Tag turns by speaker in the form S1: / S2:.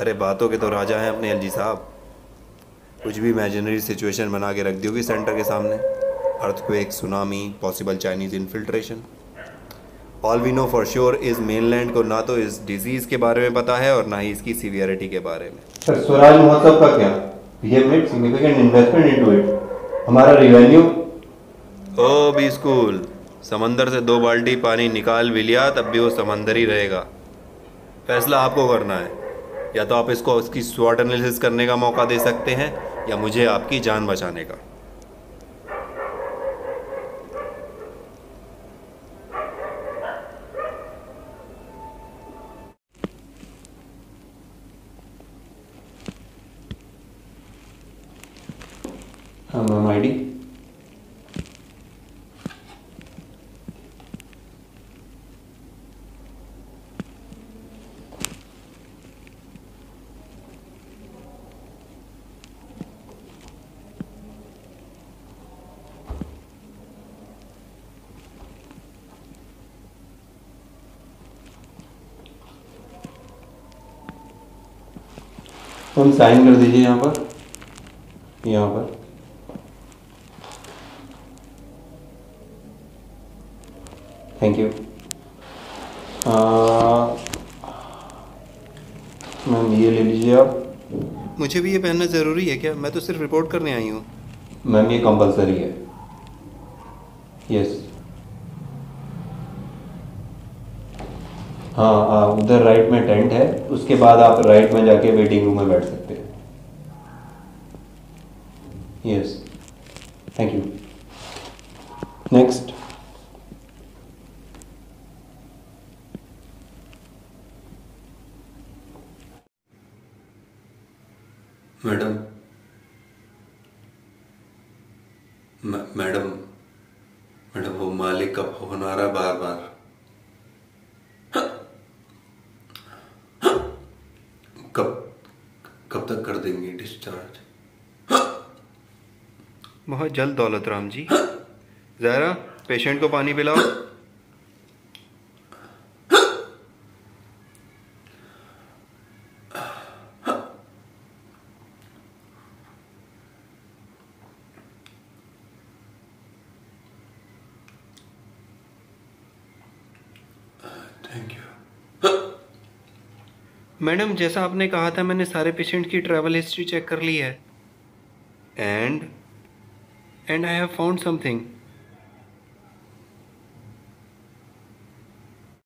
S1: अरे बातों के तो राजा हैं अपने एलजी साहब। कुछ भी इमेजिनरी सिचुएशन बना के रख दोगी सेंटर के सामने। Earthquake tsunami possible Chinese infiltration all we know for sure इस मेनलैंड को ना तो इस डिज़ीज़ के बारे में पता है और ना ही इसकी सीवियरिटी के बारे में।
S2: सर स्वराज महोत्सव का क्या? Have made significant investment into it हमारा रिवेन्यू
S1: ओ बी स्कूल। समंदर से दो बाल्टी पानी निकाल भी लिया तब भी वो समंदर ही रहेगा। फैसला आपको करना है। या तो आप इसको उसकी स्वॉट एनालिसिस करने का मौका दे सकते हैं, या मुझे आपकी जान बचाने का।
S2: हाँ मैम हम साइन कर दीजिए यहाँ पर। यहाँ पर। थैंक यू मैम ये ले लीजिए आप।
S1: मुझे भी ये पहनना ज़रूरी है क्या? मैं तो सिर्फ़ रिपोर्ट करने आई हूँ।
S2: मैम ये कंपलसरी है। यस हाँ हाँ उधर राइट में टेंट है, उसके बाद आप राइट में जाके वेटिंग रूम में बैठ सकते हैं। Yes thank you next
S1: madam madam madam वो मालिक का फ़ोन आ रहा है बार बार कब कब तक कर देंगे डिस्चार्ज बहुत जल्द दौलत राम जी। जहरा पेशेंट को पानी पिलाओ। मैडम, जैसा आपने कहा था, मैंने सारे पेशेंट की ट्रैवल हिस्ट्री चेक कर ली है। And and I have found something